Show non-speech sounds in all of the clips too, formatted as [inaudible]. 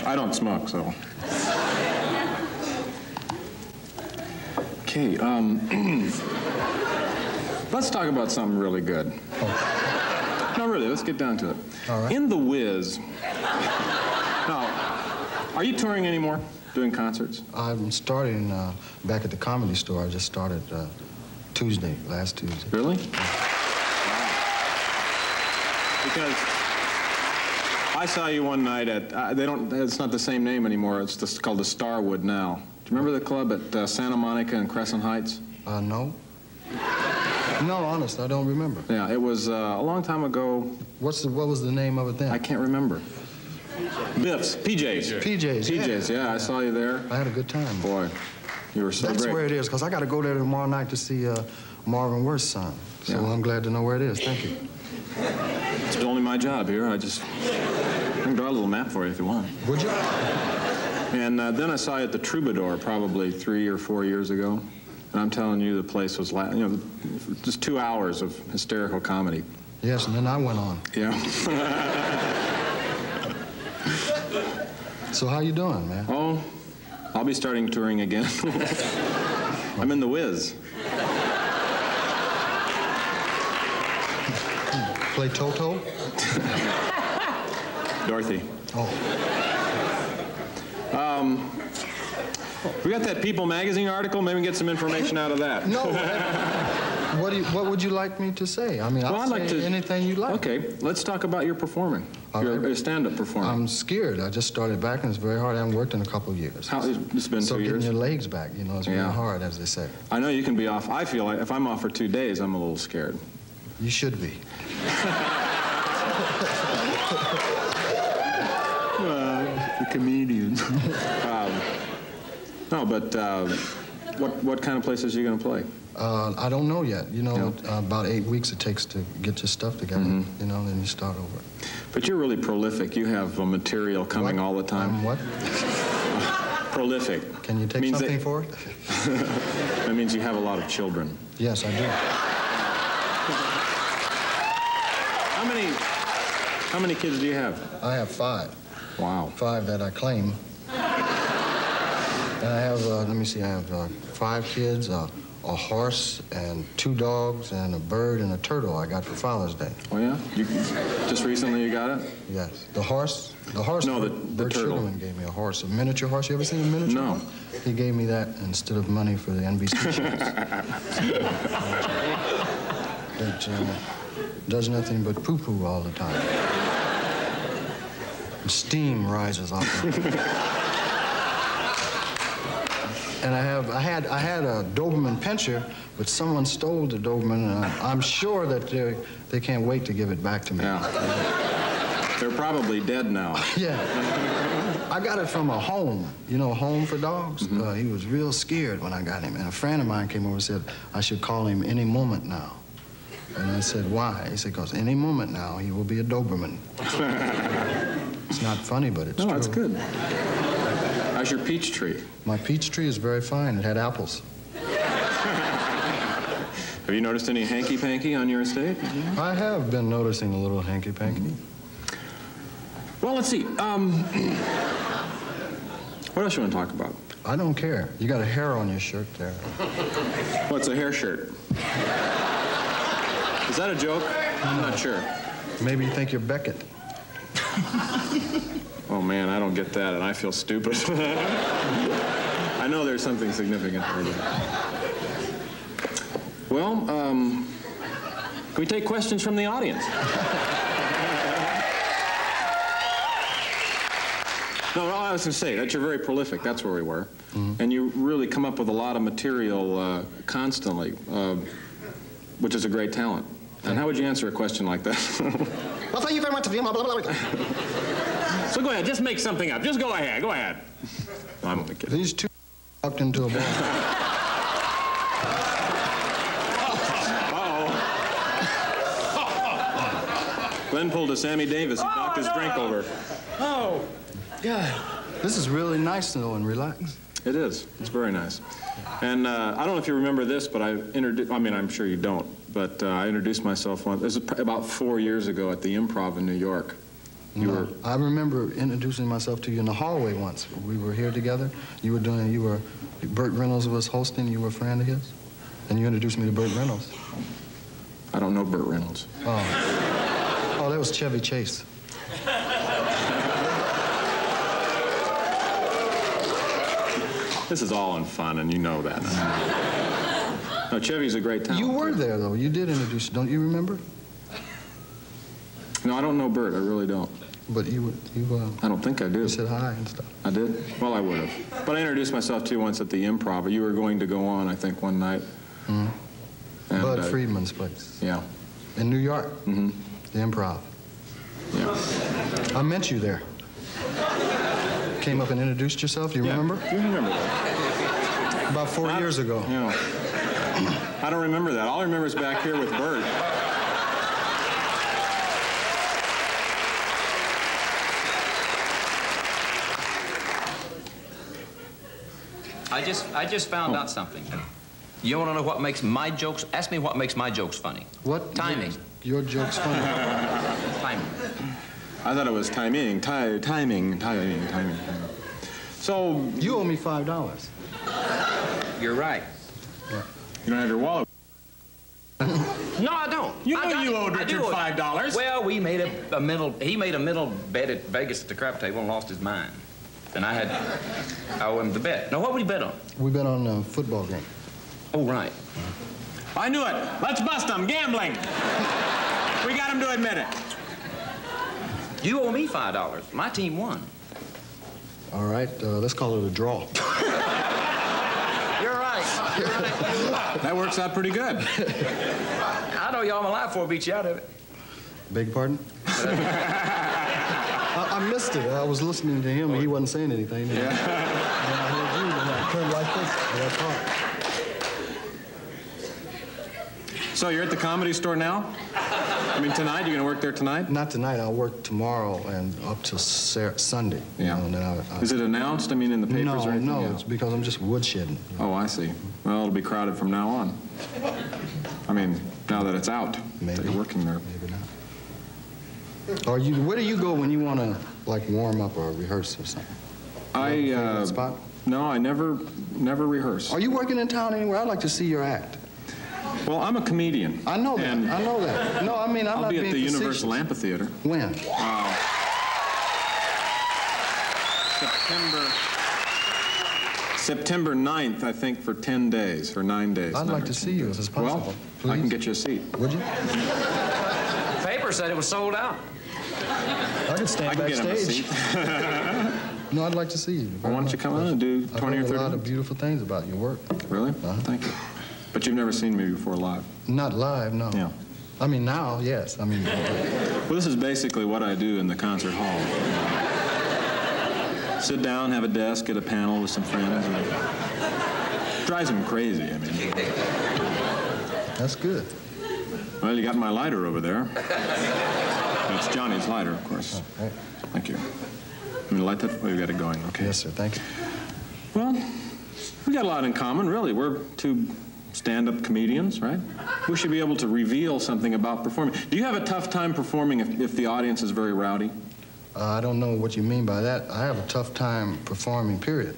much. I don't smoke, so. Okay, um, [clears throat] let's talk about something really good. No, really, let's get down to it. All right. In The Wiz. Now, are you touring anymore? Doing concerts? I'm starting uh, back at the comedy store. I just started uh, Tuesday, last Tuesday. Really? Wow. Because I saw you one night at, uh, they don't, it's not the same name anymore. It's just called the Starwood now. Do you remember the club at uh, Santa Monica and Crescent Heights? Uh, no? No, honest, I don't remember. Yeah, it was uh, a long time ago. What's the, what was the name of it then? I can't remember. Biff's, PJ's. PJ's, yeah. PJ's, yeah, I saw you there. I had a good time. Boy, you were so That's great. where it is, because I got to go there tomorrow night to see uh, Marvin Worth's son. So Yeah. I'm glad to know where it is. Thank you. It's only my job here. I just I can draw a little map for you if you want. Would you? And uh, then I saw you at the Troubadour probably three or four years ago. And I'm telling you, the place was, la- you know, just two hours of hysterical comedy. Yes, and then I went on. Yeah. So how you doing, man? oh, I'll be starting touring again. [laughs] I'm in the Wiz. Play Toto? Dorothy. Oh, um, We got that People magazine article. Maybe we can get some information out of that. no. what, do you, what would you like me to say? I mean, I'll I'd like to- anything you like. Okay, let's talk about your performing. All your right. stand-up performing. I'm scared. I just started back, and it's very hard. I haven't worked in a couple of years. How, it's been so two getting your legs back, you know, it's Yeah. hard, as they say. I know you can be off. I feel like if I'm off for two days, I'm a little scared. You should be. The comedian. um, no, but uh, what what kind of places are you going to play? Uh, I don't know yet. You know, Yeah. uh, about eight weeks it takes to get your stuff together. Mm-hmm. You know, then you start over. But you're really prolific. You have uh, material coming What? all the time. Um, what? [laughs] prolific. Can you take Means something that, for it? [laughs] That means you have a lot of children. Yes, I do. [laughs] How many? How many kids do you have? I have five. Wow. Five that I claim. And I have, uh, let me see, I have uh, five kids, uh, a horse, and two dogs, and a bird and a turtle I got for Father's Day. Oh yeah. You, just recently you got it? Yes. The horse, the horse, No, the- the Bert turtle. Sugarman gave me a horse, a miniature horse. You ever seen a miniature No. horse? He gave me that instead of money for the NBC [laughs] shows. it uh, does nothing but poo-poo all the time. And steam rises off of it. And I have, I had, I had a Doberman pinscher, but someone stole the Doberman, and I- I'm sure that they, they can't wait to give it back to me. Yeah. They're probably dead now. [laughs] Yeah. I got it from a home, you know, home for dogs. Mm-hmm. Uh, he was real scared when I got him. And a friend of mine came over and said I should call him any moment now. And I said, why? He said, because any moment now he will be a Doberman. [laughs] it's not funny, but it's No, true. that's good. How's your peach tree? My peach tree is very fine. It had apples. [laughs] Have you noticed any hanky-panky on your estate? I have been noticing a little hanky-panky. Well, let's see. Um, what else you want to talk about? I don't care. You got a hair on your shirt there. What's a hair shirt? Is that a joke? I'm not sure. Maybe you think you're Beckett. [laughs] Oh man, I don't get that, and I feel stupid. [laughs] I know there's something significant. Well, um, can we take questions from the audience? [laughs] No, all I was going to say, that you're very prolific. That's where we were. And you really come up with a lot of material uh, constantly, uh, which is a great talent. And how would you answer a question like that? [laughs] Well, thank you very much. Blah, blah, blah, blah. so go ahead, just make something up. Just go ahead, go ahead. No, I'm only kidding. These two walked into a bar. [laughs] Glenn pulled a Sammy Davis. He knocked his drink over. Oh, God. This is really nice, though, and relaxed. It is. It's very nice. And uh, I don't know if you remember this, but I introduced, I mean, I'm sure you don't, but uh, I introduced myself once. this was about four years ago at the Improv in New York. You No, were, I remember introducing myself to you in the hallway once. We were here together. You were doing, you were, Burt Reynolds was hosting. You were a friend of his. And you introduced me to Burt Reynolds. I don't know Burt Reynolds. Oh. Oh, that was Chevy Chase. This is all in fun, and you know that. No, Chevy's a great talent. You were there, though. You did introduce, don't you remember? No, I don't know Burt. I really don't. But you, you, uh, I don't think I do. you said hi and stuff. I did? Well, I would have. But I introduced myself to you once at the Improv. You were going to go on, I think, one night. And, Budd uh, Friedman's place Yeah. in New York. Mm-hmm. The Improv. Yeah. I met you there. Came up and introduced yourself. Do you remember? You remember that? About four years ago. Yeah. I don't remember that. All I remember is back here with Burt. I just, I just found Oh. out something. You want to know what makes my jokes? Ask me what makes my jokes funny. What? Timing. Your joke's funny. [laughs] Timing. I thought it was timing, ti- timing, timing, timing, timing. So You owe me five dollars. You're right. You don't have your wallet. [laughs] No, I don't. You I know got you owed Richard owe it. $5. Well, we made a, a mental. He made a mental bet at Vegas at the crap table and lost his mind. And I had, I owe him the bet. Now, what would he bet on? We bet on a football game. Oh, right. I knew it. Let's bust him. Gambling. We got him to admit it. You owe me five dollars. My team won. All right, uh, let's call it a draw. [laughs] You're right. That works out pretty good. I know y'all my life before I beat you out of it. Beg pardon? [laughs] I, I missed it. I was listening to him. And he wasn't saying anything. Yeah. And I heard you, and I turned like this. And I thought, So you're at the comedy store now? I mean, tonight? You're going to work there tonight? not tonight. I'll work tomorrow and up till Sunday. you Yeah. know, and I, I, Is it announced? I mean, in the papers no, or anything? no, Yeah. it's because I'm just woodshedding. Oh, I see. Well, it'll be crowded from now on. I mean, now that it's out, that you're working there. Maybe not. Or you, where do you go when you want to like warm up or rehearse or something? I, favorite uh, spot? no, I never, never rehearse. Are you working in town anywhere? I'd like to see your act. Well, I'm a comedian. I know that. I know that. No, I mean I'm I'll not be at being the facetious. Universal Amphitheater. When? September, September 9th, I think, for 10 days, or nine days. I'd nine like to 10 see you if it's possible. Well, I can get you a seat. Would you? Paper said it was sold out. I could stand I can get him a backstage. seat. [laughs] No, I'd like to see you. Well, why don't you come on and do I've 20 or heard 30 a lot of beautiful things about your work. Really? Uh-huh. Thank you. But you've never seen me before live. Not live, no. Yeah. I mean now, yes. I mean, Well, this is basically what I do in the concert hall. Sit down, have a desk, get a panel with some friends. And drives them crazy. I mean, that's good. well, you got my lighter over there. That's Johnny's lighter, of course. Oh, right. Thank you. I mean, light that. Oh, you got it going. Okay. Yes, sir. Thank you. Well, we got a lot in common, really. We're two stand-up comedians, right? We should be able to reveal something about performing. Do you have a tough time performing if, if the audience is very rowdy? Uh, I don't know what you mean by that. I have a tough time performing. Period.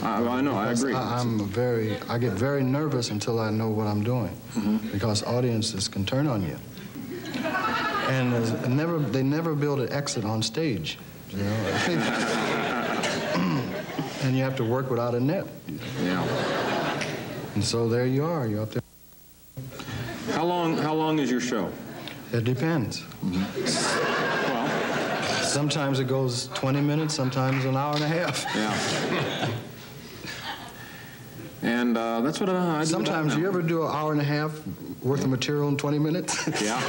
I, well, I know. I agree. I, am very. I get very nervous until I know what I'm doing, because audiences can turn on you. And never, they never build an exit on stage, you know. [laughs] [laughs] and you have to work without a net. yeah. And so there you are. You're up there. How long? How long is your show? It depends. Well, Sometimes it goes 20 minutes, sometimes an hour and a half. yeah. And uh, that's what I, I do. Sometimes you ever do an hour and a half worth of material in 20 minutes? [laughs] Yeah.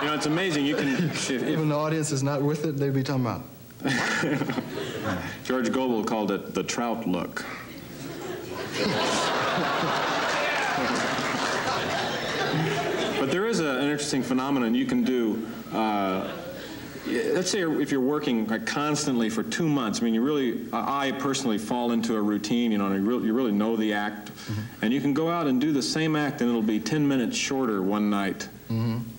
you know, it's amazing. You can. If, if Even the audience is not with it, they'd be talking about. [laughs] George Gobel called it the trout look. but there is a, an interesting phenomenon you can do. Uh, let's say if you're working constantly for two months. I mean, you really, I personally fall into a routine. You know, and you really, you really know the act, and you can go out and do the same act, and it'll be 10 minutes shorter one night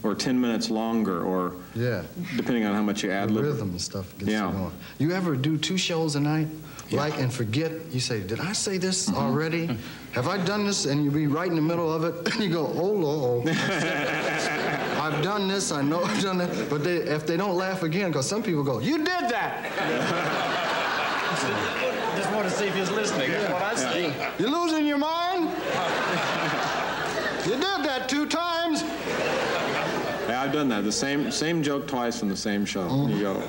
or 10 minutes longer, or Yeah. depending on how much you add. The lib. rhythm and stuff gets Yeah. you going. You ever do two shows a night, like, and forget? You say, "Did I say this Mm-hmm. already? Have I done this?" And you be right in the middle of it, [laughs] and you go, "Oh Lord, [laughs] I've done this. I know I've done that." But they, if they don't laugh again, because some people go, "You did that! [laughs] Just want to see if he's listening. That's what I say. You're losing your mind. you did that two times." Yeah, I've done that. The same same joke twice from the same show. You go,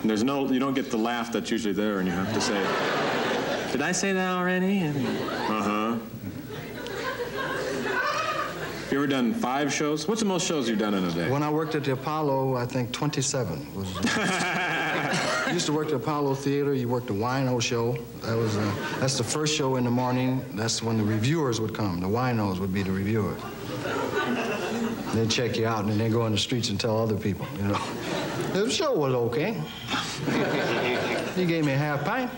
and there's no, you don't get the laugh that's usually there, and you have to say, "Did I say that already?" Uh huh. You ever done five shows? What's the most shows you've done in a day? When I worked at the Apollo, I think 27 was. you [laughs] used to work at the Apollo Theater. You worked the Wino show. That was uh, that's the first show in the morning. That's when the reviewers would come. The Winos would be the reviewers. They'd check you out, and then they go in the streets and tell other people. You know, the show was okay. he gave me a half pint.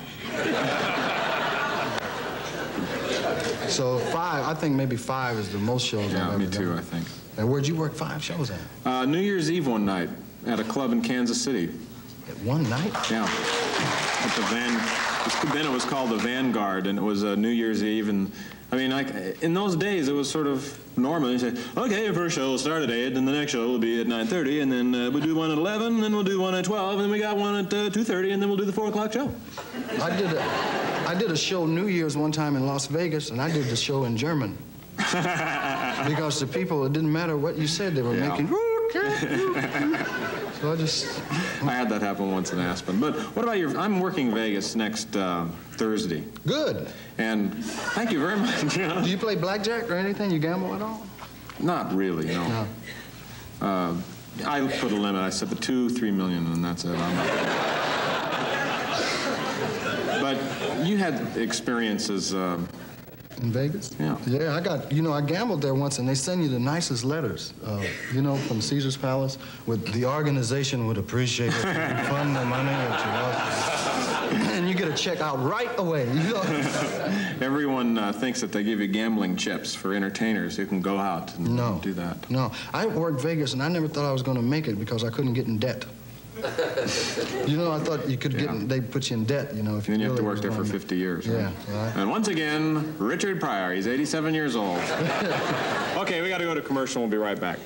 So five, I think maybe five is the most shows I've yeah, ever me too. done. I think. And where'd you work five shows at? Uh, New Year's Eve one night at a club in Kansas City. At one night? Yeah. At the Van, then it was called the Vanguard, and it was uh, New Year's Eve. And I mean, like in those days, it was sort of normal. You say, okay, your first show will start at eight, and then the next show will be at 9:30, and then uh, we'll do one at 11, and then we'll do one at 12, and then we got one at uh, 2:30, and then we'll do the four o'clock show. I did a, I did a show New Year's one time in Las Vegas, and I did the show in German. [laughs] because the people, it didn't matter what you said, they were Yeah. making. [laughs] so I just, I had that happen once in Aspen. But what about your? I'm working Vegas next uh, Thursday, good. and thank you very much. [laughs] Do you play blackjack or anything? You gamble at all? Not really, no. No. Uh, I put a limit. I said the two, three million, and that's it. [laughs] But you had experiences. Um, In Vegas? Yeah. Yeah, I got, you know, I gambled there once, and they send you the nicest letters, uh, you know, from Caesar's Palace, with the organization would appreciate it. Fund the money that you lost. [clears throat] And you get a check out right away, you know. [laughs] everyone uh, thinks that they give you gambling chips for entertainers who can go out and No. do that. No, I worked Vegas, and I never thought I was going to make it because I couldn't get in debt. [laughs] you know, I thought you could get, in, they put you in debt, you know, if you Then you have to really work there for 50 years. Yeah, right? right. And once again, Richard Pryor. He's 87 years old. [laughs] okay, we got to go to commercial. We'll be right back.